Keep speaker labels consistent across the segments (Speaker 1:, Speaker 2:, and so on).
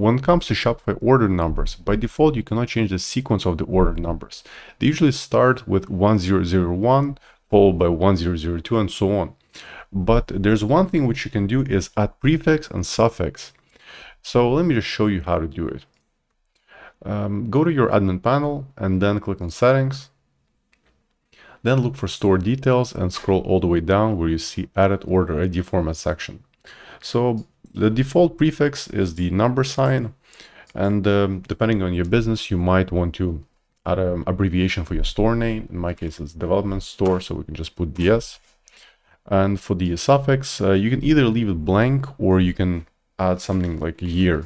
Speaker 1: when it comes to Shopify order numbers, by default, you cannot change the sequence of the order numbers. They usually start with 1001, followed by 1002, and so on. But there's one thing which you can do is add prefix and suffix. So let me just show you how to do it. Um, go to your admin panel and then click on settings. Then look for store details and scroll all the way down where you see edit order ID format section. So the default prefix is the number sign. And um, depending on your business, you might want to add an abbreviation for your store name. In my case, it's development store, so we can just put DS. And for the suffix, uh, you can either leave it blank or you can add something like year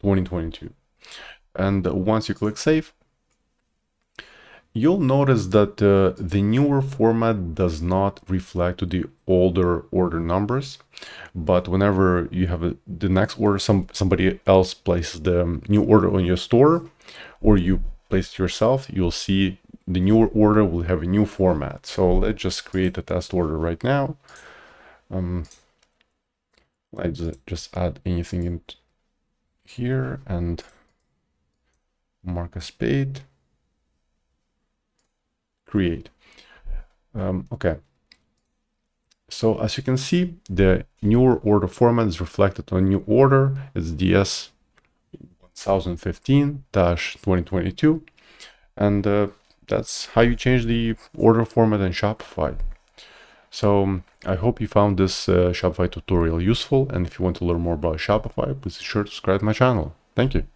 Speaker 1: 2022. And once you click save, you'll notice that uh, the newer format does not reflect the older order numbers. But whenever you have a, the next order, some somebody else places the new order on your store, or you place it yourself, you'll see the newer order will have a new format. So let's just create a test order right now. Um, let's just add anything in here and mark as paid, create. Um, okay. So as you can see, the newer order format is reflected on new order. It's DS 1015-2022. And uh, that's how you change the order format in Shopify. So um, I hope you found this uh, Shopify tutorial useful. And if you want to learn more about Shopify, please be sure to subscribe to my channel. Thank you.